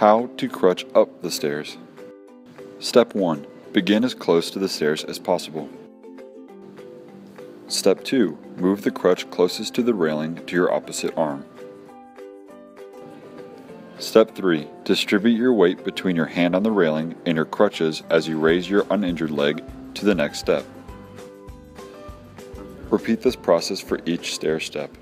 How to crutch up the stairs. Step 1. Begin as close to the stairs as possible. Step 2. Move the crutch closest to the railing to your opposite arm. Step 3. Distribute your weight between your hand on the railing and your crutches as you raise your uninjured leg to the next step. Repeat this process for each stair step.